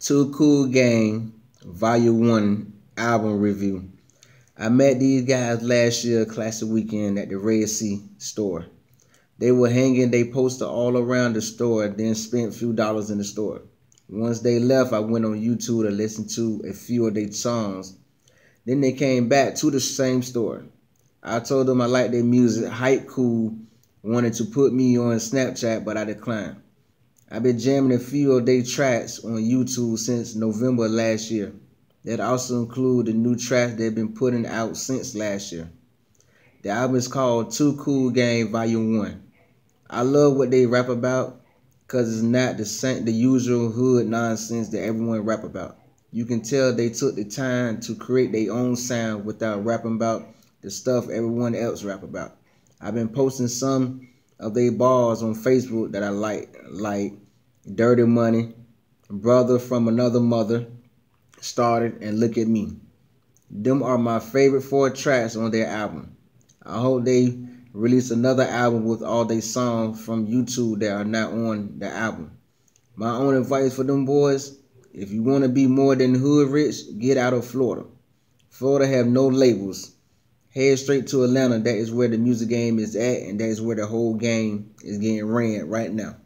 2 Cool Gang Volume 1 album review. I met these guys last year, Classic Weekend, at the Red Sea store. They were hanging they poster all around the store, then spent a few dollars in the store. Once they left, I went on YouTube to listen to a few of their songs. Then they came back to the same store. I told them I liked their music. Hype Cool wanted to put me on Snapchat, but I declined. I've been jamming a few of their tracks on YouTube since November last year. That also include the new tracks they've been putting out since last year. The album is called 2 Cool Gang Volume 1. I love what they rap about because it's not the same, the usual hood nonsense that everyone rap about. You can tell they took the time to create their own sound without rapping about the stuff everyone else rap about. I've been posting some of their bars on Facebook that I like, like Dirty Money, Brother from Another Mother, Started, and Look at Me. Them are my favorite four tracks on their album. I hope they release another album with all their songs from YouTube that are not on the album. My own advice for them boys, if you want to be more than hood rich, get out of Florida. Florida have no labels. Head straight to Atlanta. That is where the music game is at, and that is where the whole game is getting ran right now.